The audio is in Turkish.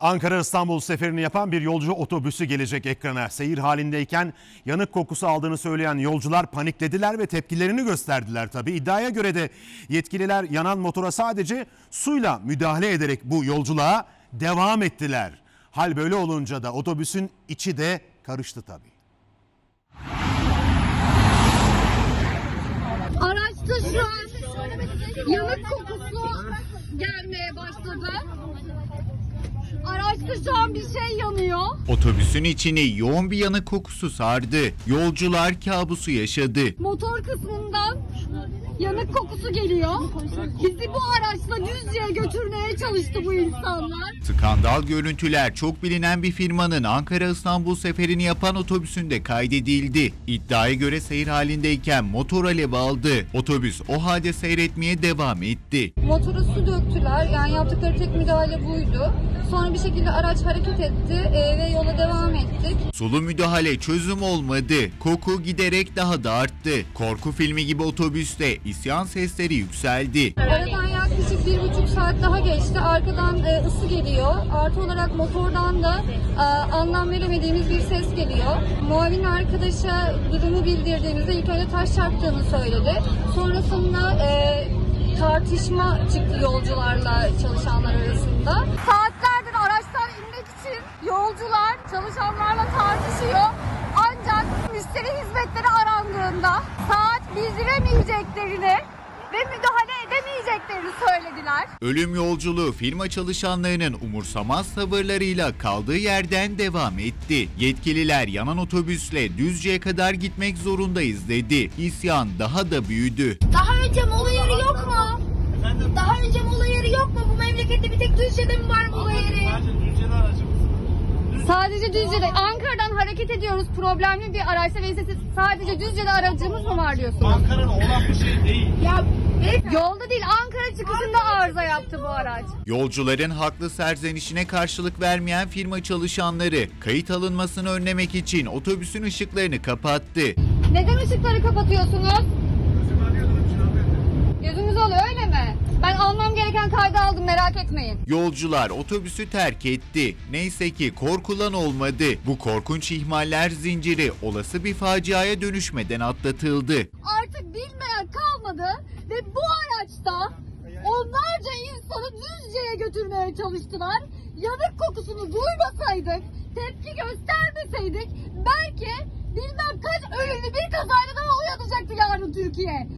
Ankara-İstanbul seferini yapan bir yolcu otobüsü gelecek ekrana. Seyir halindeyken yanık kokusu aldığını söyleyen yolcular paniklediler ve tepkilerini gösterdiler tabii. İddiaya göre de yetkililer yanan motora sadece suyla müdahale ederek bu yolculuğa devam ettiler. Hal böyle olunca da otobüsün içi de karıştı tabii. Araçta şu an yanık kokusu gelmeye başladı. Araçta şu an bir şey yanıyor. Otobüsün içini yoğun bir yanık kokusu sardı. Yolcular kabusu yaşadı. Motor kısmından yanık kokusu geliyor. Bizi bu araçla Düzce'ye götürmeye çalıştı bu insanlar. Skandal görüntüler çok bilinen bir firmanın Ankara-İstanbul seferini yapan otobüsünde kaydedildi. İddiaya göre seyir halindeyken motor alev aldı. Otobüs o halde seyretmeye devam etti. Motora su döktüler. Yani yaptıkları tek müdahale buydu. Sonra bir şekilde araç hareket etti e, ve yola devam ettik. Sulu müdahale çözüm olmadı. Koku giderek daha da arttı. Korku filmi gibi otobüste isyan sesleri yükseldi. Aradan yaklaşık bir buçuk saat daha geçti. Arkadan e, ısı geliyor. Artı olarak motordan da e, anlam veremediğimiz bir ses geliyor. Muavin arkadaşa durumu bildirdiğimizde ilk önce taş çarptığını söyledi. Sonrasında e, tartışma çıktı yolcularla çalışanlar arasında araçtan inmek için yolcular çalışanlarla tartışıyor. Ancak müşteri hizmetleri arandığında saat bildiremeyeceklerini ve müdahale edemeyeceklerini söylediler. Ölüm yolculuğu firma çalışanlarının umursamaz tavırlarıyla kaldığı yerden devam etti. Yetkililer yanan otobüsle Düzce'ye kadar gitmek zorundayız dedi. İsyan daha da büyüdü. Daha önce mola yeri yok mu? Daha önce mola yeri yok mu? Bu memlekette bir tek Düzce'de mi var mola yeri? Sadece Düzce'de. Ankara'dan hareket ediyoruz. Problemli bir araçta ve siz sadece Düzce'de aracımız mı var diyorsunuz? Ankara'nın olan bir şey değil. Ya yolda değil Ankara çıkışında arıza yaptı bu araç. Yolcuların haklı serzenişine karşılık vermeyen firma çalışanları kayıt alınmasını önlemek için otobüsün ışıklarını kapattı. Neden ışıkları kapatıyorsunuz? Gözümüz oluyor öyle mi? Ben almam gereken kaydı aldım merak etmeyin. Yolcular otobüsü terk etti. Neyse ki korkulan olmadı. Bu korkunç ihmaller zinciri olası bir faciaya dönüşmeden atlatıldı. Artık bilmeyen kalmadı ve bu araçta onlarca insanı Düzce'ye götürmeye çalıştılar. Yanık kokusunu duymasaydık, tepki göstermeseydik belki bilmem kaç ölümlü bir kazayla daha uyanacaktı yarın Türkiye.